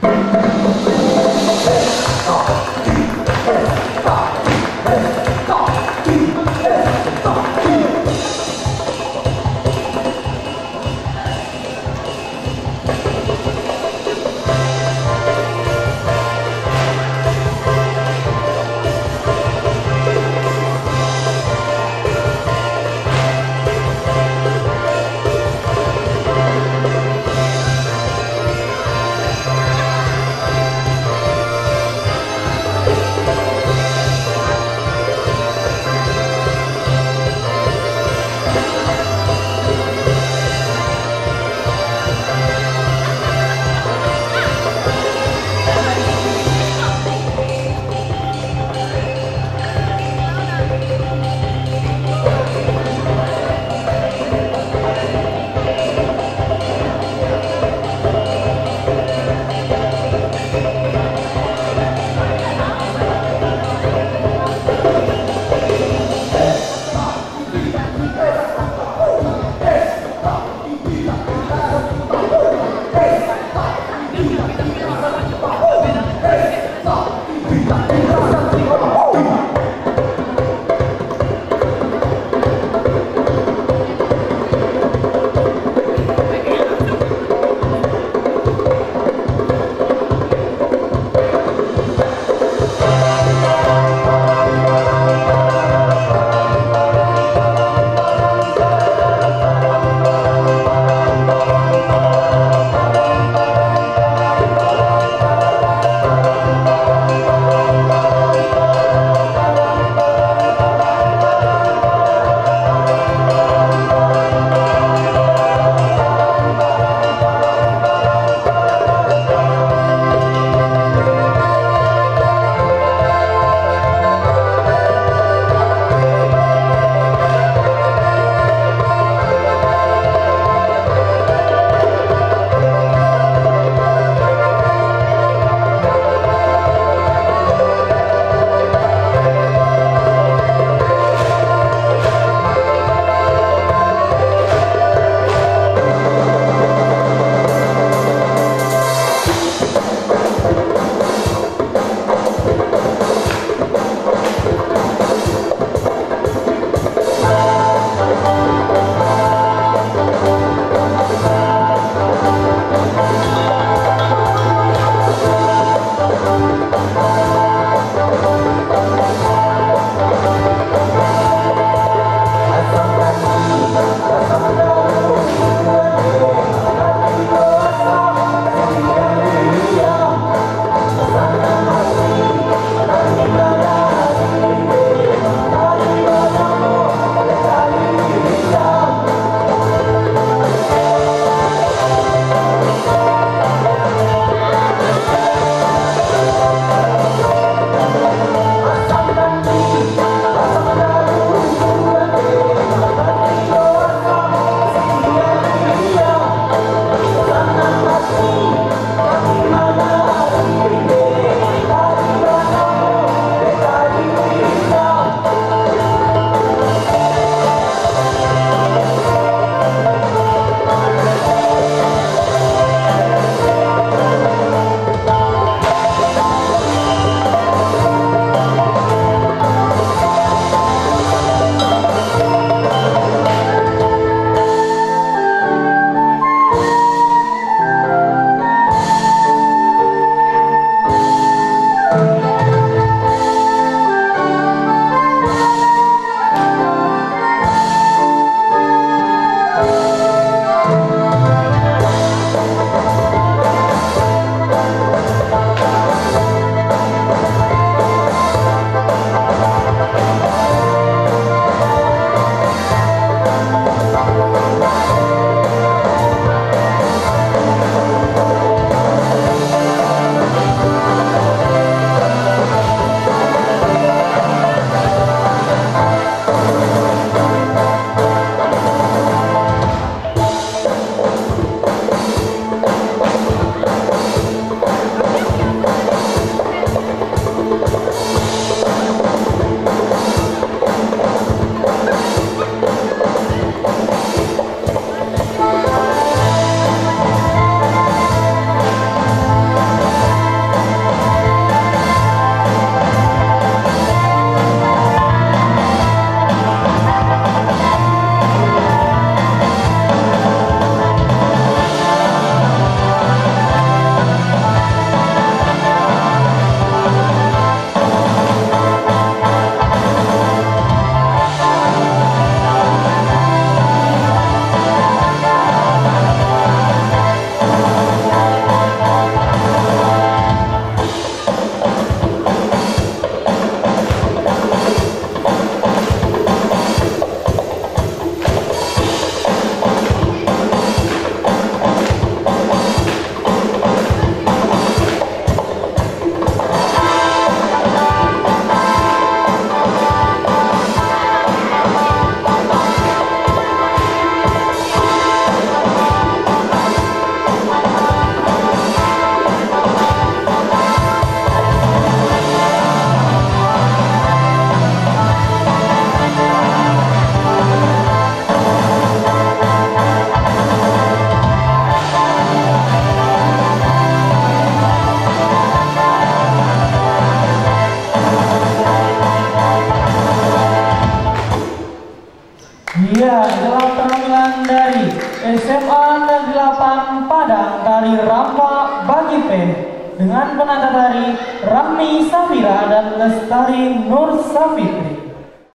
せーの dari SMA Negeri 8 Padang dari Rampa Bagi P dengan penata dari Rami Samira dan Lestari Nur Safitri.